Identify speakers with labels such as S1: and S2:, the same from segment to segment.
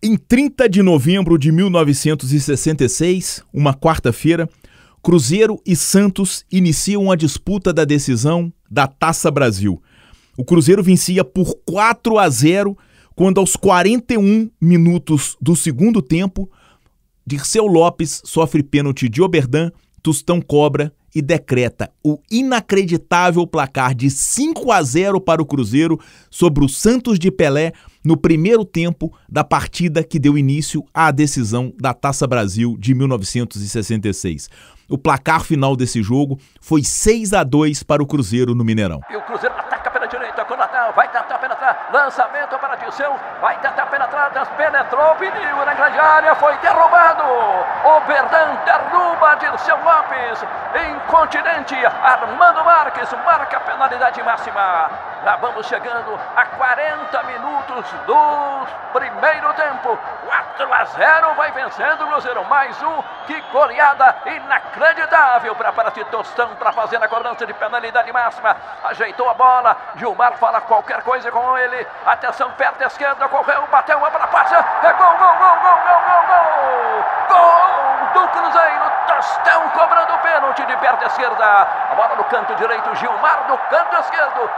S1: Em 30 de novembro de 1966, uma quarta-feira, Cruzeiro e Santos iniciam a disputa da decisão da Taça Brasil. O Cruzeiro vencia por 4 a 0 quando aos 41 minutos do segundo tempo, Dirceu Lopes sofre pênalti de Oberdan, Tostão cobra e decreta o inacreditável placar de 5 a 0 para o Cruzeiro sobre o Santos de Pelé no primeiro tempo da partida que deu início à decisão da Taça Brasil de 1966. O placar final desse jogo foi 6 a 2 para o Cruzeiro no Mineirão.
S2: E o Cruzeiro direita com o Natal, vai tentar penetrar, lançamento para Dirceu, vai tentar penetrar, penetrou, pediu na grande área, foi derrubado. O Berdan derruba Dirceu Lopes, incontinente, Armando Marques marca a penalidade máxima. Já vamos chegando a 40 minutos do primeiro tempo. 4 a 0 vai vencendo o Cruzeiro. Mais um. Que goleada inacreditável para Paraty Tostão para fazer a cobrança de penalidade máxima. Ajeitou a bola. Gilmar fala qualquer coisa com ele. Atenção, perto da esquerda. Correu, bateu, a passa. É gol, gol, gol, gol, gol, gol, gol. Gol do Cruzeiro. Tostão cobrando o pênalti de perto da esquerda. A bola no canto direito. Gilmar no canto esquerdo.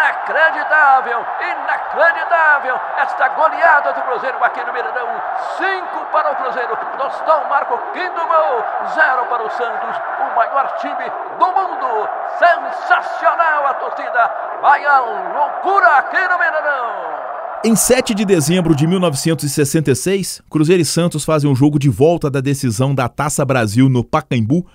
S2: Inacreditável, inacreditável esta goleada do Cruzeiro aqui no Mineirão. 5 para o Cruzeiro, Tostão marca o quinto gol, 0 para o Santos, o maior time do mundo. Sensacional a torcida, vai a loucura aqui no Mineirão.
S1: Em 7 de dezembro de 1966, Cruzeiro e Santos fazem um jogo de volta da decisão da Taça Brasil no Pacaembu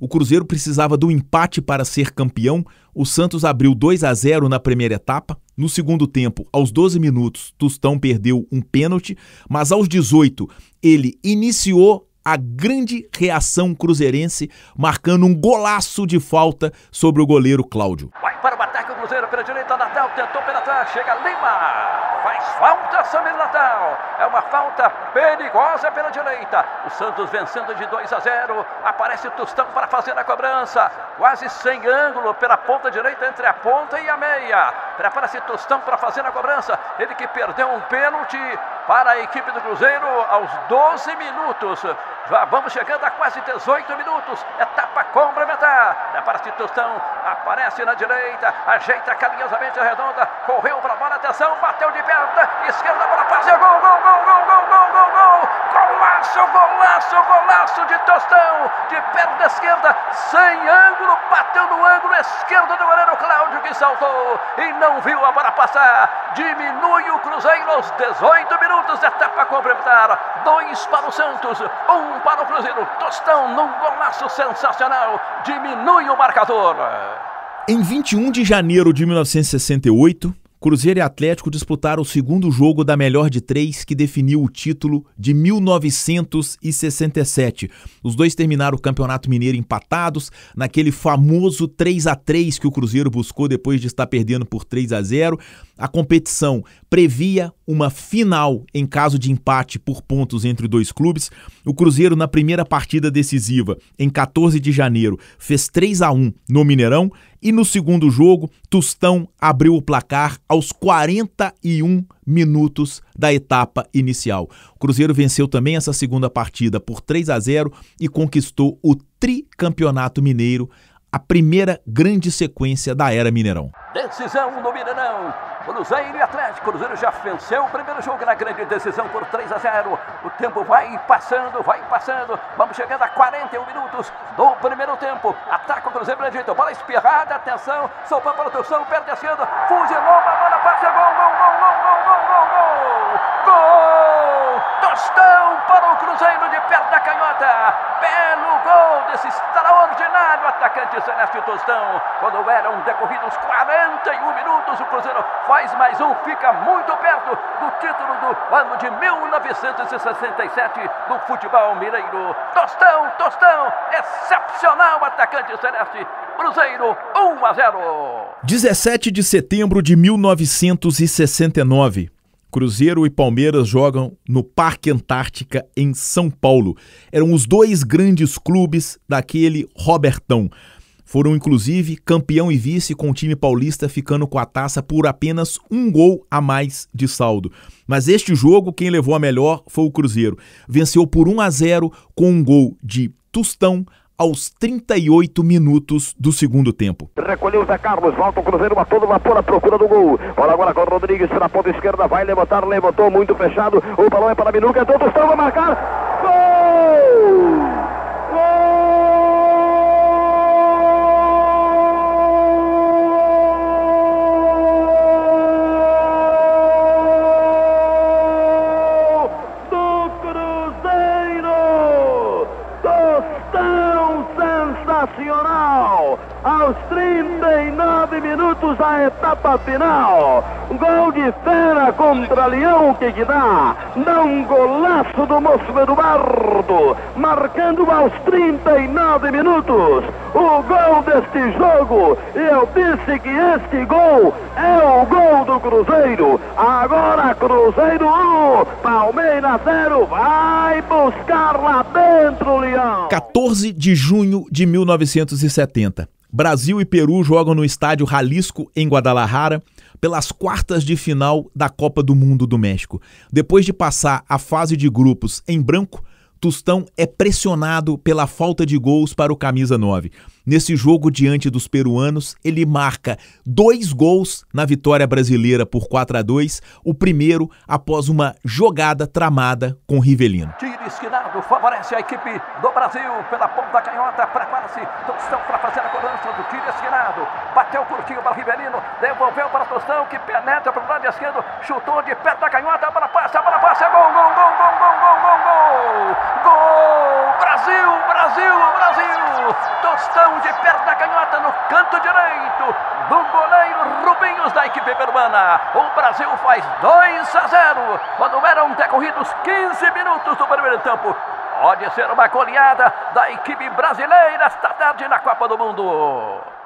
S1: o Cruzeiro precisava do empate para ser campeão. O Santos abriu 2 a 0 na primeira etapa. No segundo tempo, aos 12 minutos, Tostão perdeu um pênalti, mas aos 18 ele iniciou a grande reação cruzeirense, marcando um golaço de falta sobre o goleiro Cláudio.
S2: Vai para o ataque o Cruzeiro pela direita, Natal tentou penetrar, chega Lima. Faz falta Samir Natal. É uma falta perigosa pela direita. O Santos vencendo de 2 a 0. Aparece Tostão para fazer a cobrança. Quase sem ângulo pela ponta direita entre a ponta e a meia. Prepara-se Tostão para fazer a cobrança. Ele que perdeu um pênalti para a equipe do Cruzeiro aos 12 minutos. Vamos chegando a quase 18 minutos. Etapa complementar. Prepara-se Tostão. Aparece na direita. Ajeita carinhosamente a redonda. Correu para a bola. Atenção. Bateu de perna, esquerda para gol, gol, gol, gol, gol, gol, gol, golaço, golaço, golaço de Tostão, de perna esquerda, sem ângulo, bateu no ângulo esquerdo do goleiro Cláudio que saltou e não viu a bola passar, diminui o Cruzeiro aos 18 minutos, etapa complementar, dois para o Santos, um para o Cruzeiro, Tostão num golaço sensacional, diminui o marcador.
S1: Em 21 de janeiro de 1968, Cruzeiro e Atlético disputaram o segundo jogo da melhor de três que definiu o título de 1967. Os dois terminaram o Campeonato Mineiro empatados naquele famoso 3 a 3 que o Cruzeiro buscou depois de estar perdendo por 3 a 0. A competição previa uma final em caso de empate por pontos entre dois clubes. O Cruzeiro na primeira partida decisiva, em 14 de janeiro, fez 3 a 1 no Mineirão e no segundo jogo, Tostão abriu o placar aos 41 minutos da etapa inicial. O Cruzeiro venceu também essa segunda partida por 3 a 0 e conquistou o tricampeonato mineiro, a primeira grande sequência da era Mineirão.
S2: Decisão no Mineirão. Cruzeiro e Atlético. Cruzeiro já venceu o primeiro jogo na grande decisão por 3 a 0. O tempo vai passando, vai passando. Vamos chegando a 41 minutos do primeiro tempo. Ataca o Cruzeiro pela direita. Bola espirrada, atenção. Soltou para o torção, perto da esquerda. Fuzilou, a bola passa. Gol, gol, gol, canhota. Belo gol desse extraordinário atacante Celeste Tostão. Quando eram decorridos 41 minutos, o Cruzeiro faz mais um, fica muito perto do título do ano de 1967 do futebol mineiro. Tostão, Tostão, excepcional atacante Celeste. Cruzeiro 1 a 0.
S1: 17 de setembro de 1969. Cruzeiro e Palmeiras jogam no Parque Antártica em São Paulo. Eram os dois grandes clubes daquele Robertão. Foram inclusive campeão e vice com o time paulista ficando com a taça por apenas um gol a mais de saldo. Mas este jogo, quem levou a melhor foi o Cruzeiro. Venceu por 1 a 0 com um gol de Tustão aos 38 minutos do segundo tempo.
S3: Recolheu o Zé Carlos, volta o Cruzeiro a todo vapor à procura do gol. Bola agora com o Rodrigues na ponta esquerda, vai levantar, levantou muito fechado. O balão é para Minuca, todo o vai marcar. Aos 39 minutos da etapa final. Gol de fera contra Leão que, dá. Dá um golaço do moço Eduardo, marcando aos 39 minutos o gol deste jogo. Eu disse que este gol é o gol do Cruzeiro. Agora Cruzeiro 1, Palmeiras 0. Vai buscar lá dentro, Leão.
S1: 14 de junho de 1970. Brasil e Peru jogam no estádio Jalisco, em Guadalajara, pelas quartas de final da Copa do Mundo do México. Depois de passar a fase de grupos em branco, Tostão é pressionado pela falta de gols para o camisa 9. Nesse jogo diante dos peruanos, ele marca dois gols na vitória brasileira por 4 a 2, o primeiro após uma jogada tramada com Rivelino.
S2: Tiro esquinado favorece a equipe do Brasil pela ponta canhota, prepara-se Tostão para fazer a cobrança do tiro esquinado. Bateu curtinho para Rivelino, devolveu para Tostão que penetra para o lado esquerdo, chutou de perto da canhota, a bola passa, a bola passa, gol, gol, gol, Tostão de perto da canhota no canto direito do goleiro Rubinhos da equipe peruana. O Brasil faz 2 a 0 quando eram decorridos 15 minutos do primeiro tempo. Pode ser uma goleada da equipe brasileira esta tarde na Copa do Mundo.